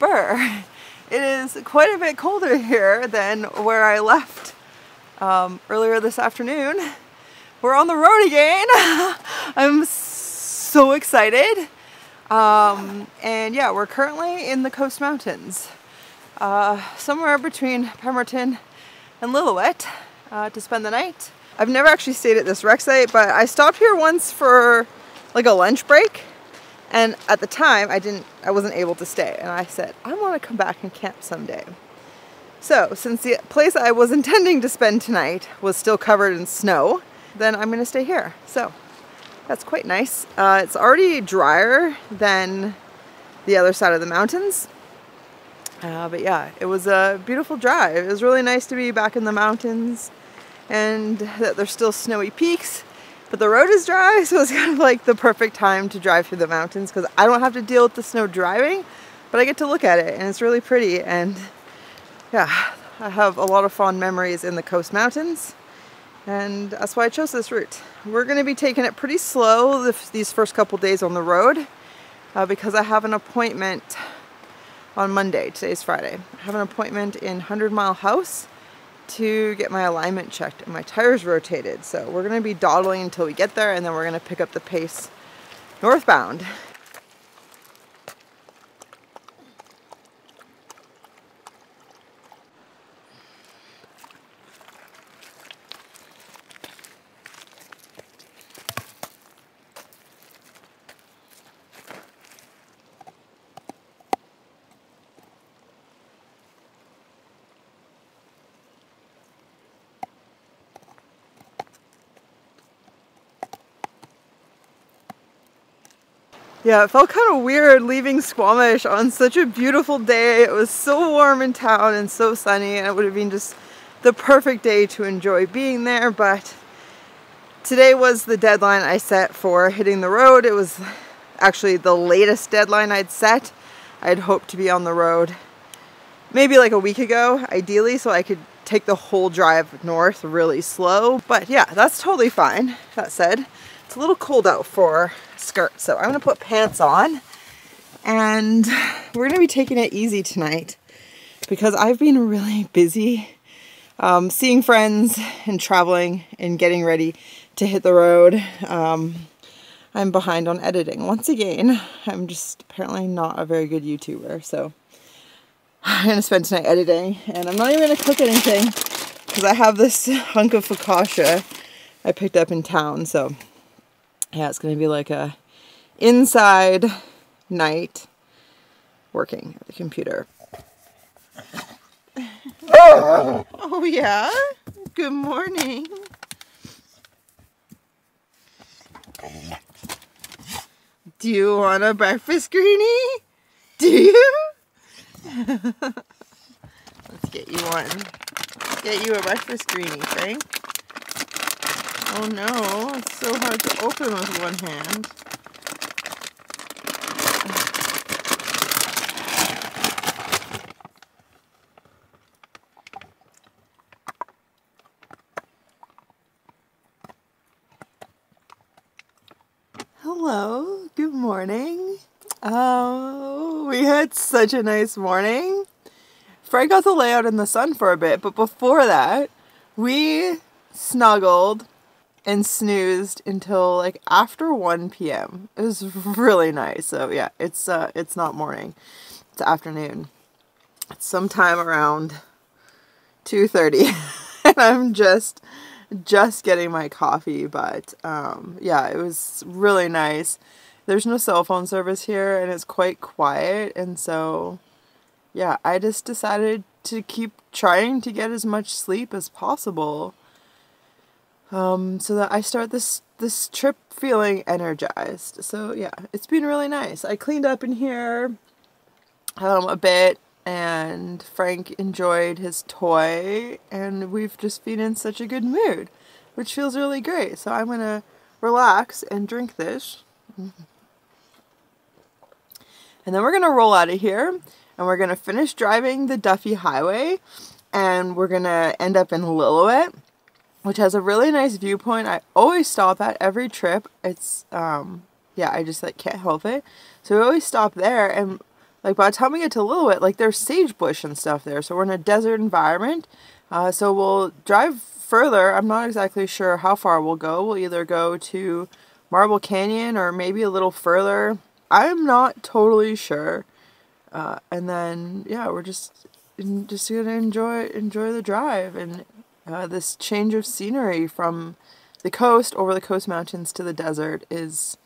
spur. It is quite a bit colder here than where I left um, earlier this afternoon. We're on the road again. I'm so excited. Um, and yeah, we're currently in the Coast Mountains, uh, somewhere between Pemberton and Lillooet uh, to spend the night. I've never actually stayed at this rec site, but I stopped here once for like a lunch break. And at the time, I didn't, I wasn't able to stay. And I said, I want to come back and camp someday. So since the place I was intending to spend tonight was still covered in snow, then I'm going to stay here. So that's quite nice. Uh, it's already drier than the other side of the mountains. Uh, but yeah, it was a beautiful drive. It was really nice to be back in the mountains and that there's still snowy peaks. But the road is dry, so it's kind of like the perfect time to drive through the mountains because I don't have to deal with the snow driving, but I get to look at it and it's really pretty. And yeah, I have a lot of fond memories in the Coast Mountains and that's why I chose this route. We're going to be taking it pretty slow these first couple days on the road uh, because I have an appointment on Monday. Today's Friday. I have an appointment in 100 Mile House to get my alignment checked and my tires rotated. So we're to be dawdling until we get there and then we're to pick up the pace northbound. Yeah, it felt kind of weird leaving Squamish on such a beautiful day. It was so warm in town and so sunny and it would have been just the perfect day to enjoy being there, but today was the deadline I set for hitting the road. It was actually the latest deadline I'd set. I'd hoped to be on the road maybe like a week ago, ideally, so I could take the whole drive north really slow. But yeah, that's totally fine. That said, it's a little cold out for skirt. So I'm to put pants on and we're to be taking it easy tonight because I've been really busy um, seeing friends and traveling and getting ready to hit the road. Um, I'm behind on editing. Once again, I'm just apparently not a very good YouTuber. So I'm to spend tonight editing and I'm not even to cook anything because I have this hunk of focaccia I picked up in town. So yeah, it's going to be like a inside night working at the computer. oh, yeah? Good morning. Do you want a breakfast, Greenie? Do you? Let's get you one. Let's get you a breakfast, Greenie, Frank. Oh no, it's so hard to open with one hand. Hello, good morning. Oh, we had such a nice morning. Frank got to lay out in the sun for a bit, but before that, we snuggled and snoozed until like after 1 p.m. It was really nice. So yeah, it's uh it's not morning. It's afternoon. It's sometime around 2:30 and I'm just just getting my coffee, but um yeah, it was really nice. There's no cell phone service here and it's quite quiet and so yeah, I just decided to keep trying to get as much sleep as possible um, so that I start this this trip feeling energized. So yeah, it's been really nice. I cleaned up in here um, a bit and Frank enjoyed his toy and we've just been in such a good mood, which feels really great. So I'm going to relax and drink this. And then we're going to roll out of here and we're going to finish driving the Duffey Highway and we're going to end up in Lillooet which has a really nice viewpoint. I always stop at every trip. It's, um, yeah, I just like can't help it. So we always stop there and like by the time we get to Lillooet, like there's sagebush and stuff there. So we're in a desert environment. Uh, so we'll drive further. I'm not exactly sure how far we'll go. We'll either go to Marble Canyon or maybe a little further. I'm not totally sure. Uh, and then yeah, we're just just gonna enjoy enjoy the drive and uh, this change of scenery from the coast over the coast mountains to the desert is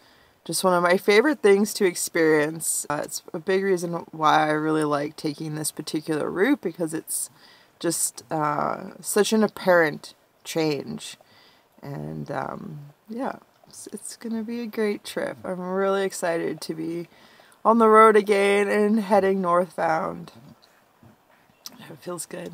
just one of my favorite things to experience. Uh, it's a big reason why I really like taking this particular route because it's just uh, such an apparent change. And um, yeah, it's, it's going to be a great trip. I'm really excited to be on the road again and heading northbound. It feels good.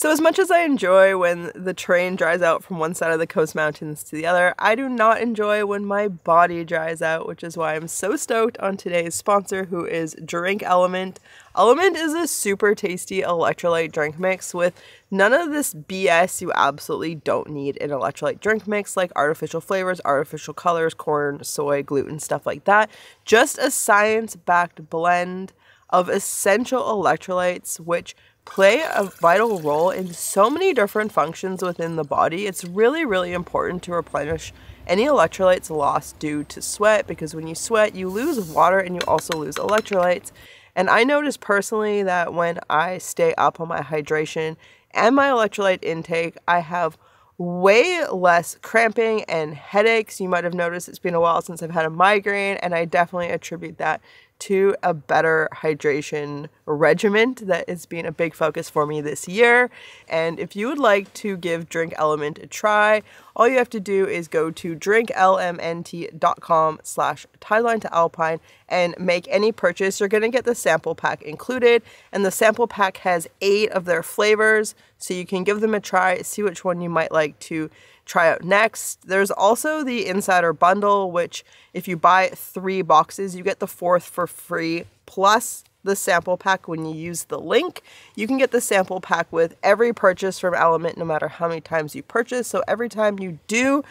So as much as I enjoy when the train dries out from one side of the coast mountains to the other, I do not enjoy when my body dries out, which is why I'm so stoked on today's sponsor, who is Drink LMNT. LMNT is a super tasty electrolyte drink mix with none of this BS you absolutely don't need in electrolyte drink mix, like artificial flavors, artificial colors, corn, soy, gluten, stuff like that. Just a science-backed blend of essential electrolytes, which play a vital role in so many different functions within the body. It's really, really important to replenish any electrolytes lost due to sweat because when you sweat, you lose water and you also lose electrolytes. And I notice personally that when I stay up on my hydration and my electrolyte intake, I have way less cramping and headaches. You might have noticed it's been a while since I've had a migraine, and I definitely attribute that to a better hydration regimen that has been a big focus for me this year. And if you would like to give Drink LMNT a try, all you have to do is go to drinklmnt.com slash tideline to alpine and make any purchase. You're going to get the sample pack included, and the sample pack has eight of their flavors, so you can give them a try, see which one you might like to try out next. There's also the Insider Bundle, which if you buy three boxes, you get the fourth for free, plus the sample pack when you use the link. You can get the sample pack with every purchase from LMNT, no matter how many times you purchase. So every time you do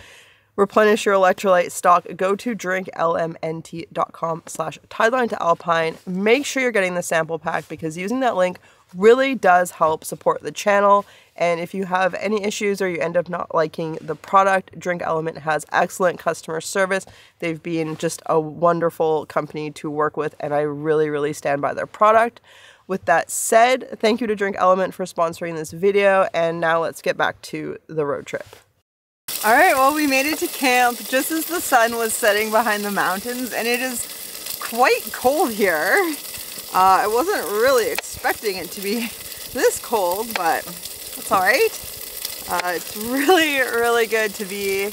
replenish your electrolyte stock, go to drinklmnt.com slash tideline to alpine. Make sure you're getting the sample pack because using that link really does help support the channel. And if you have any issues or you end up not liking the product, Drink LMNT has excellent customer service. They've been just a wonderful company to work with, and I really, really stand by their product. With that said, thank you to Drink LMNT for sponsoring this video, and now let's get back to the road trip. All right, well, we made it to camp just as the sun was setting behind the mountains, and it is quite cold here. Uh, I wasn't really expecting it to be this cold, but it's all right. Uh, it's really, really good to be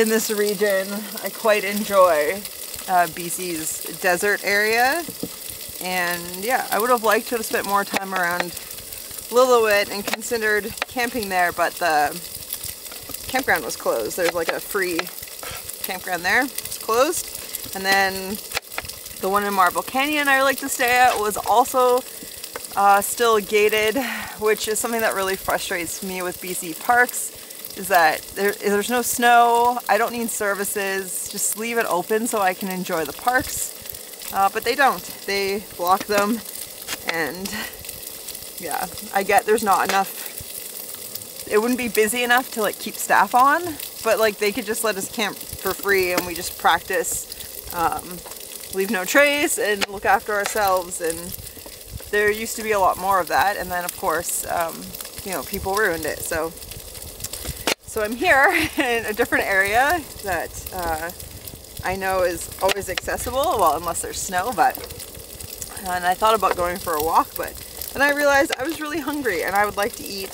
in this region. I quite enjoy uh, BC's desert area. And yeah, I would have liked to have spent more time around Lillooet and considered camping there, but the campground was closed. There's like a free campground there. It's closed. And then the one in Marble Canyon I like to stay at was also uh, still gated, which is something that really frustrates me with BC parks, is that there, there's no snow, I don't need services, just leave it open so I can enjoy the parks. Uh, but they don't. They block them and yeah, I get there's not enough, it wouldn't be busy enough to like keep staff on, but like they could just let us camp for free and we just practice um, leave no trace and look after ourselves and there used to be a lot more of that and then of course um, you know people ruined it. So so I'm here in a different area that uh, I know is always accessible well unless there's snow but and I thought about going for a walk but then I realized I was really hungry and I would like to eat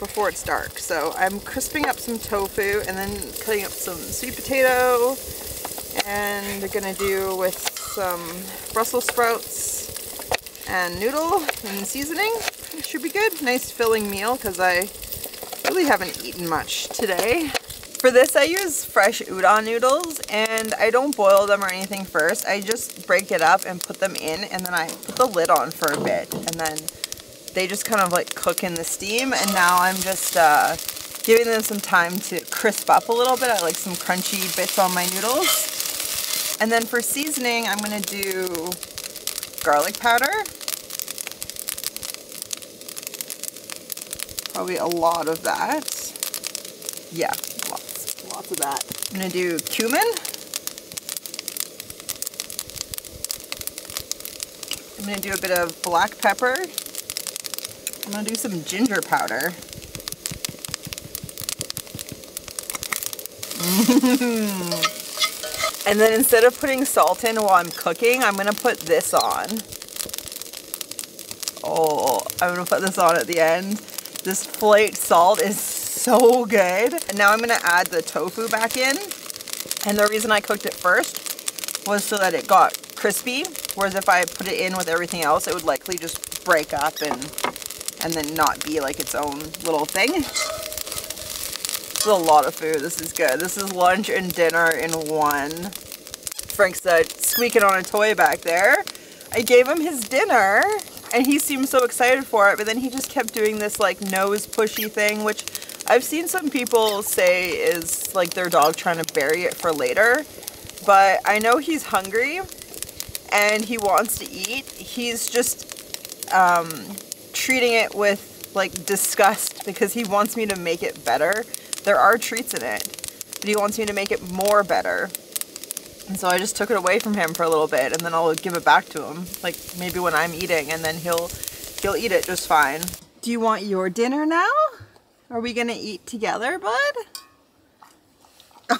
before it's dark. So I'm crisping up some tofu and then cutting up some sweet potato and we're gonna do with some Brussels sprouts and noodle and seasoning. It should be good. Nice filling meal because I really haven't eaten much today. For this I use fresh udon noodles and I don't boil them or anything first. I just break it up and put them in and then I put the lid on for a bit and then they just kind of like cook in the steam and now I'm just uh, giving them some time to crisp up a little bit. I like some crunchy bits on my noodles. And then for seasoning, I'm gonna do garlic powder. Probably a lot of that. Yeah, lots, lots of that. I'm gonna do cumin. I'm gonna do a bit of black pepper. I'm gonna do some ginger powder. and then instead of putting salt in while I'm cooking, I'm gonna put this on. Oh, I'm gonna put this on at the end. This flaked salt is so good. And now I'm gonna add the tofu back in. And the reason I cooked it first was so that it got crispy. Whereas if I put it in with everything else, it would likely just break up and and then not be like its own little thing. This is a lot of food. This is good. This is lunch and dinner in one. Frank's uh, squeaking on a toy back there. I gave him his dinner and he seemed so excited for it, but then he just kept doing this like nose pushy thing, which I've seen some people say is like their dog trying to bury it for later. But I know he's hungry and he wants to eat. He's just um, treating it with like disgust because he wants me to make it better. There are treats in it, but he wants me to make it more better. And so I just took it away from him for a little bit and then I'll give it back to him. Like maybe when I'm eating and then he'll he'll eat it just fine. Do you want your dinner now? Are we gonna eat together, bud?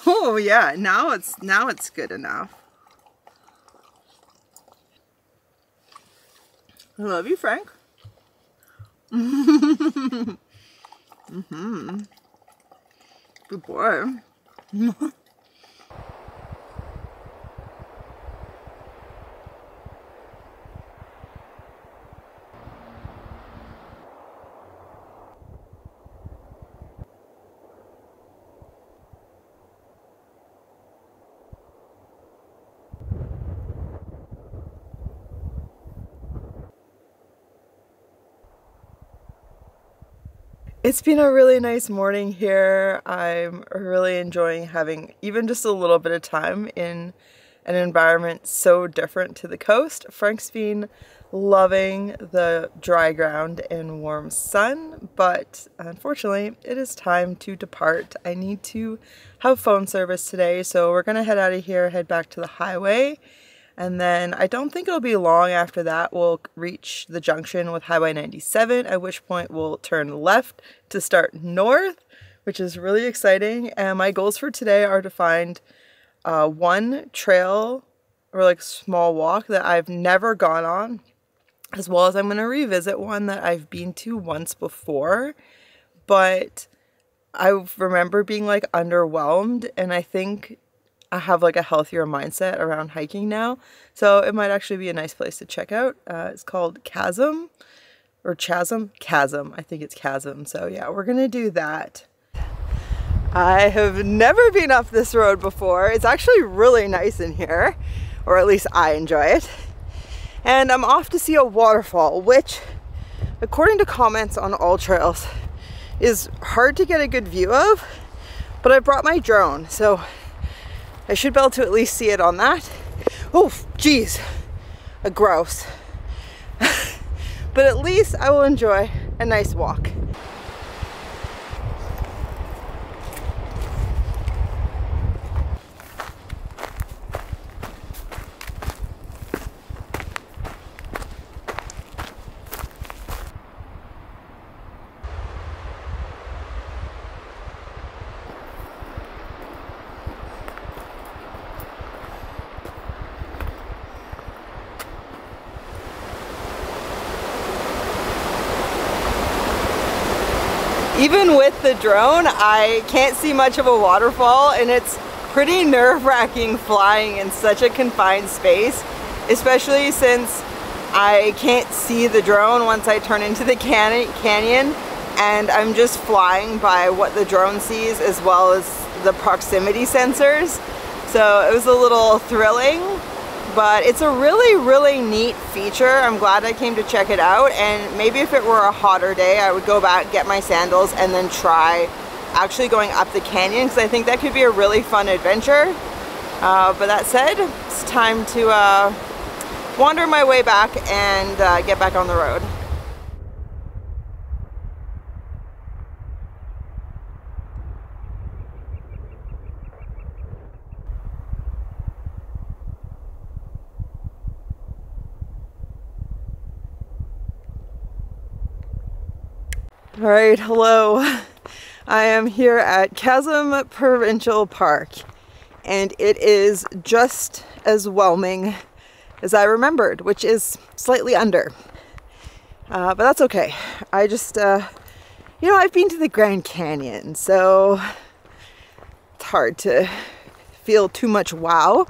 Oh yeah, now it's now it's good enough. I love you, Frank. mm-hmm. Good boy. It's been a really nice morning here. I'm really enjoying having even just a little bit of time in an environment so different to the coast. Frank's been loving the dry ground and warm sun, but unfortunately it is time to depart. I need to have phone service today, so we're gonna head out of here, head back to the highway, and then I don't think it'll be long after that we'll reach the junction with Highway 97, at which point we'll turn left to start north, which is really exciting. And my goals for today are to find uh, one trail or like small walk that I've never gone on, as well as I'm going to revisit one that I've been to once before. But I remember being like underwhelmed, and I think I have like a healthier mindset around hiking now. So it might actually be a nice place to check out. Uh, it's called Chasm or Chasm? Chasm. I think it's Chasm. So yeah, we're gonna do that. I have never been up this road before. It's actually really nice in here, or at least I enjoy it. And I'm off to see a waterfall, which according to comments on AllTrails is hard to get a good view of, but I brought my drone, so I should be able to at least see it on that. Oh, geez, a grouse. but at least I will enjoy a nice walk. Even with the drone, I can't see much of a waterfall and it's pretty nerve-wracking flying in such a confined space, especially since I can't see the drone once I turn into the canyon and I'm just flying by what the drone sees as well as the proximity sensors. So it was a little thrilling but it's a really, really neat feature. I'm glad I came to check it out. And maybe if it were a hotter day, I would go back, get my sandals, and then try actually going up the canyon because I think that could be a really fun adventure. Uh, but that said, it's time to uh, wander my way back and uh, get back on the road. All right, hello. I am here at Chasm Provincial Park and it is just as whelming as I remembered, which is slightly under. Uh, but that's okay. I just, uh, you know, I've been to the Grand Canyon, so it's hard to feel too much wow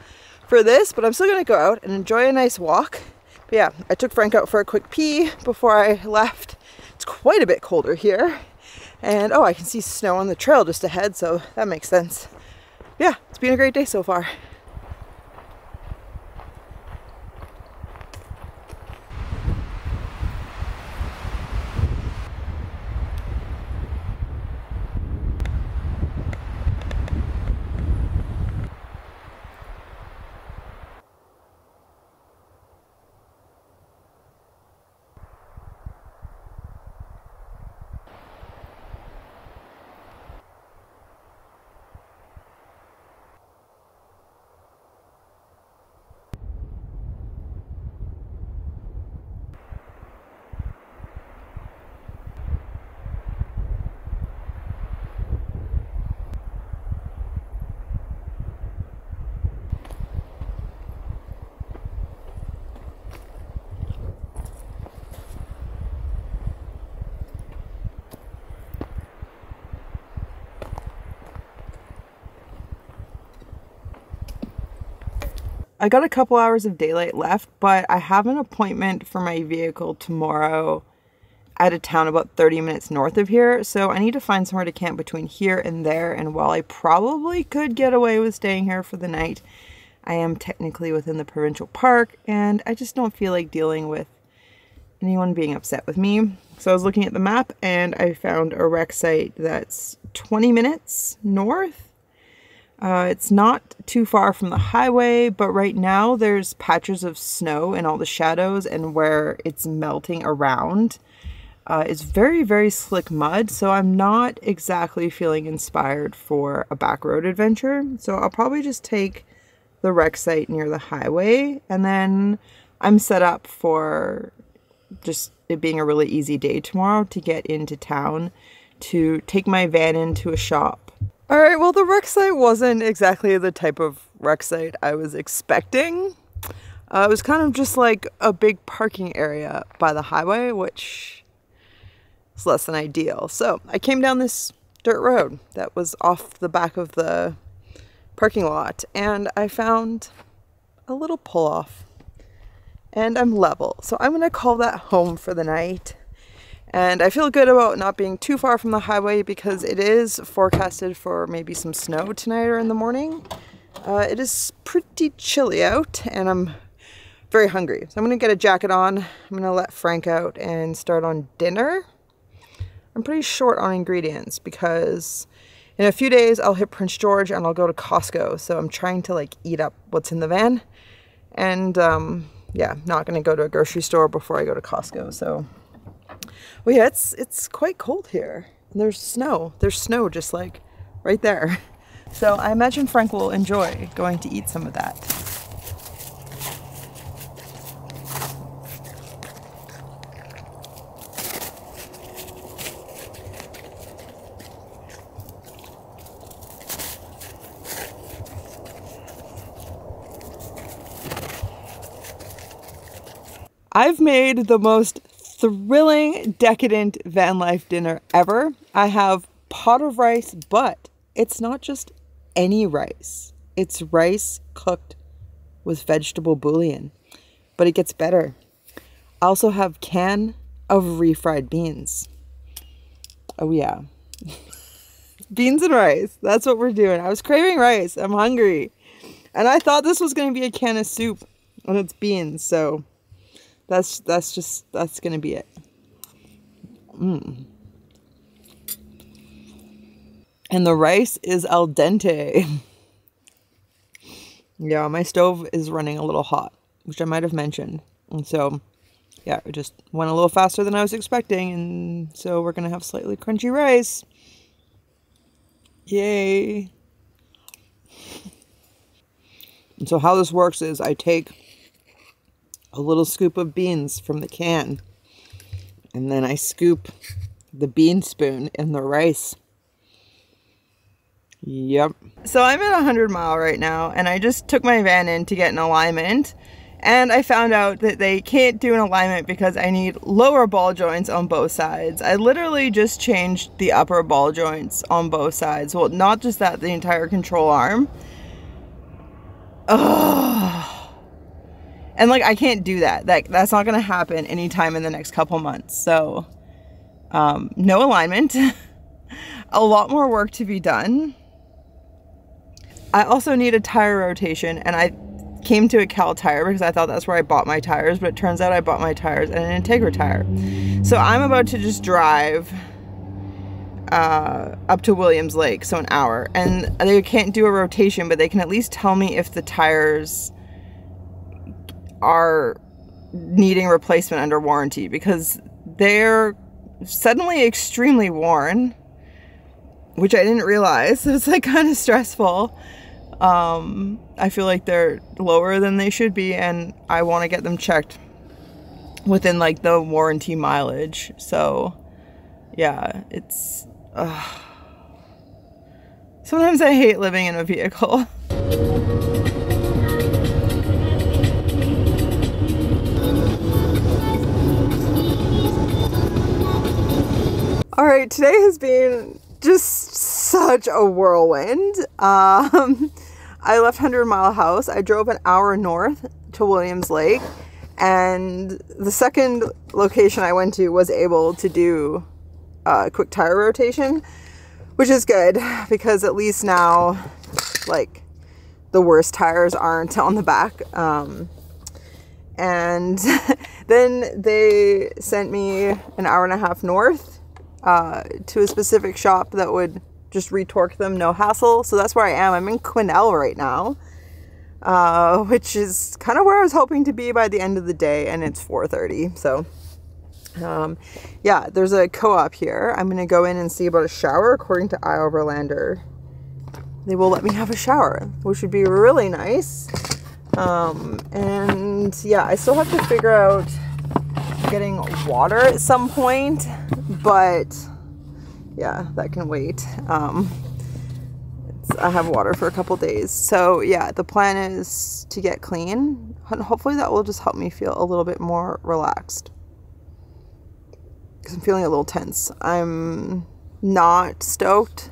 for this, but I'm still gonna go out and enjoy a nice walk. But yeah, I took Frank out for a quick pee before I left. It's quite a bit colder here. And oh, I can see snow on the trail just ahead, so that makes sense. Yeah, it's been a great day so far. I got a couple hours of daylight left, but I have an appointment for my vehicle tomorrow at a town about 30 minutes north of here. So I need to find somewhere to camp between here and there. And while I probably could get away with staying here for the night, I am technically within the provincial park and I just don't feel like dealing with anyone being upset with me. So I was looking at the map and I found a rec site that's 20 minutes north uh, it's not too far from the highway, but right now there's patches of snow in all the shadows and where it's melting around. Uh, it's very, very slick mud, so I'm not exactly feeling inspired for a back road adventure. So I'll probably just take the rec site near the highway, and then I'm set up for just it being a really easy day tomorrow to get into town to take my van into a shop all right, well, the rec site wasn't exactly the type of rec site I was expecting. Uh, it was kind of just like a big parking area by the highway, which is less than ideal. So I came down this dirt road that was off the back of the parking lot and I found a little pull off and I'm level. So I'm to call that home for the night. And I feel good about not being too far from the highway because it is forecasted for maybe some snow tonight or in the morning. Uh, it is pretty chilly out and I'm very hungry. So I'm to get a jacket on. I'm to let Frank out and start on dinner. I'm pretty short on ingredients because in a few days I'll hit Prince George and I'll go to Costco. So I'm trying to like eat up what's in the van. And um, yeah, not to go to a grocery store before I go to Costco. So well, yeah, it's it's quite cold here. There's snow. There's snow just like right there. So I imagine Frank will enjoy going to eat some of that. I've made the most thrilling, decadent van life dinner ever. I have pot of rice, but it's not just any rice. It's rice cooked with vegetable bouillon, but it gets better. I also have can of refried beans. Oh yeah. beans and rice. That's what we're doing. I was craving rice. I'm hungry. And I thought this was going to be a can of soup and it's beans, so that's that's just that's gonna be it. Mm. And the rice is al dente. yeah, my stove is running a little hot. which I might have mentioned. And so, yeah, it just went a little faster than I was expecting. And so we're going to have slightly crunchy rice. Yay. And so how this works is I take a little scoop of beans from the can and then I scoop the bean spoon in the rice. Yep. So I'm at 100 mile right now and I just took my van in to get an alignment and I found out that they can't do an alignment because I need lower ball joints on both sides. I literally just changed the upper ball joints on both sides. Well, not just that, the entire control arm. Ugh. And like I can't do that. That that's not gonna happen anytime in the next couple months. So um, no alignment. a lot more work to be done. I also need a tire rotation and I came to a Kal Tire because I thought that's where I bought my tires, but it turns out I bought my tires at an Integra tire. So I'm about to just drive uh, up to Williams Lake, so an hour. And they can't do a rotation, but they can at least tell me if the tires are needing replacement under warranty because they're suddenly extremely worn, which I didn't realize. It's like kind of stressful. Um, I feel like they're lower than they should be, and I want to get them checked within like the warranty mileage. So, yeah, it's. Sometimes I hate living in a vehicle. All right, today has been just such a whirlwind. Um, I left 100 Mile House. I drove an hour north to Williams Lake, and the second location I went to was able to do a quick tire rotation, which is good because at least now, like, the worst tires aren't on the back. Um, and then they sent me an hour and a half north uh, to a specific shop that would just retorque them, no hassle. So that's where I am. I'm in Quesnel right now, uh, which is kind of where I was hoping to be by the end of the day, and it's 4:30. So, um, yeah, there's a co-op here. I'm gonna go in and see about a shower. According to iOverlander, they will let me have a shower, which would be really nice. Um, and yeah, I still have to figure out getting water at some point, but yeah, that can wait. Um, I have water for a couple days. So yeah, the plan is to get clean. And hopefully that will just help me feel a little bit more relaxed. Because I'm feeling a little tense. I'm not stoked.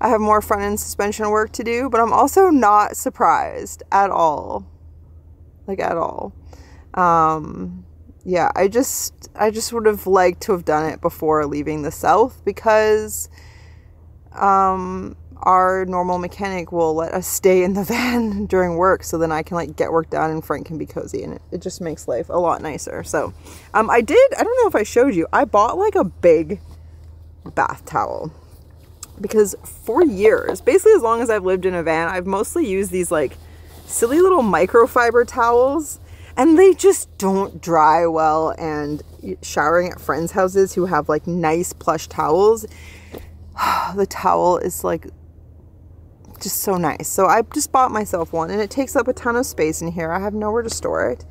I have more front end suspension work to do, but I'm also not surprised at all. Like at all. Um, yeah, I just I just would have liked to have done it before leaving the south because um our normal mechanic will let us stay in the van during work so then I can like get work done and Frank can be cozy and it, it just makes life a lot nicer. So um I did I don't know if I showed you, I bought like a big bath towel because for years, basically as long as I've lived in a van, I've mostly used these like silly little microfiber towels and they just don't dry well and showering at friends houses who have like nice plush towels the towel is like just so nice. So i just bought myself one and it takes up a ton of space in here. I have nowhere to store it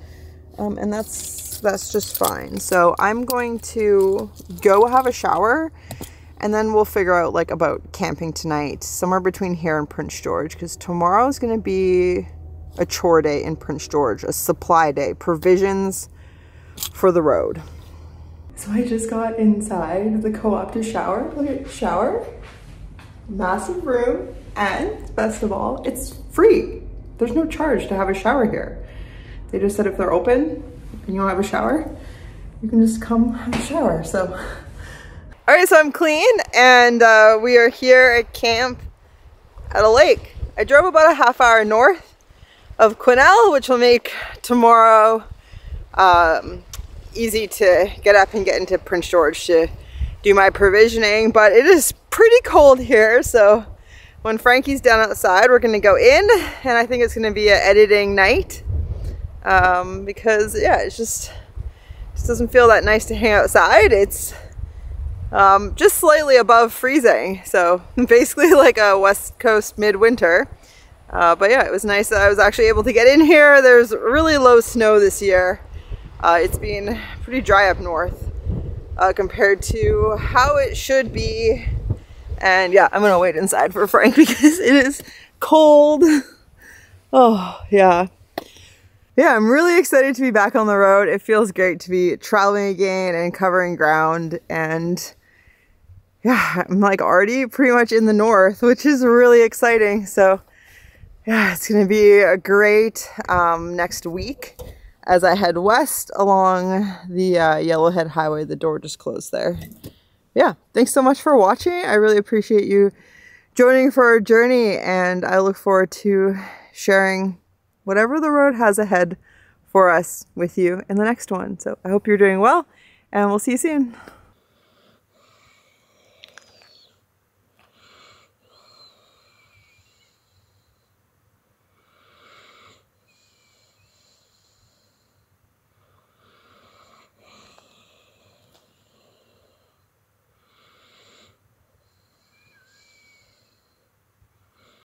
um, and that's that's just fine. So i'm going to go have a shower and then we'll figure out like about camping tonight somewhere between here and prince george because tomorrow is going to be a chore day in Prince George, a supply day, provisions for the road. So I just got inside the co-op to shower. Look at shower, massive room, and best of all, it's free. There's no charge to have a shower here. They just said if they're open and you don't have a shower, you can just come have a shower. So, all right, so I'm clean and uh, we are here at camp at a lake. I drove about a half hour north of Quesnel, which will make tomorrow um, easy to get up and get into Prince George to do my provisioning. But it is pretty cold here, so when Frankie's down outside, we're gonna go in, and I think it's gonna be an editing night. um, because yeah, it's just just doesn't feel that nice to hang outside. It's um, just slightly above freezing, so basically like a west coast midwinter. Uh, but yeah, it was nice that I was actually able to get in here. There's really low snow this year. Uh, it's been pretty dry up north uh, compared to how it should be. And yeah, I'm gonna wait inside for Frank because it is cold. Oh, yeah. Yeah, I'm really excited to be back on the road. It feels great to be traveling again and covering ground. And yeah, I'm like already pretty much in the north, which is really exciting. So yeah, it's going to be a great um, next week as I head west along the uh, Yellowhead Highway. The door just closed there. Yeah, thanks so much for watching. I really appreciate you joining for our journey and I look forward to sharing whatever the road has ahead for us with you in the next one. So I hope you're doing well and we'll see you soon.